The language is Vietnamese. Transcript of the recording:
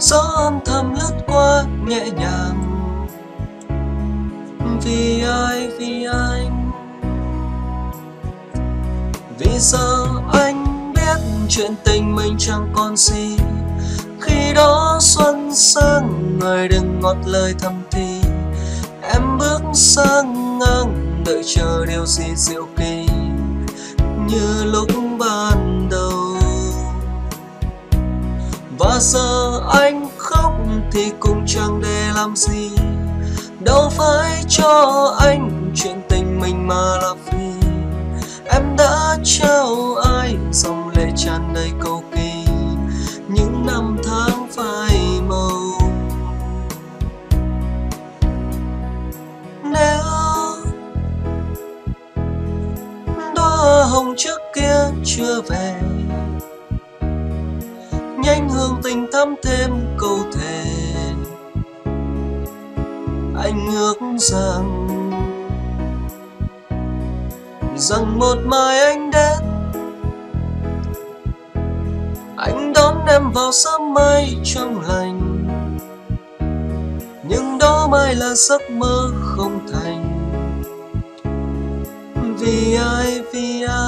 gió âm thầm lướt qua nhẹ nhàng. Vì ai, vì anh? Vì giờ anh biết chuyện tình mình chẳng còn gì. Khi đó xuân sang người đừng ngọt lời thầm thì. Em bước sang ngang, đợi chờ điều gì diệu kỳ. Như lúc ban đầu. Và giờ anh khóc thì cũng chẳng để làm gì. Đâu phải cho anh chuyện tình mình mà là vì em đã trao ai dòng lệ tràn đầy cầu kỳ. Những năm tháng phai màu. Nếu đóa hồng trước kia chưa về nhanh hương tình thắm thêm câu thề. Anh ước rằng rằng một mai anh đến. Anh đón em vào sớm mai trong lành. Nhưng đó mai là giấc mơ không thành. Vì ai vì ai?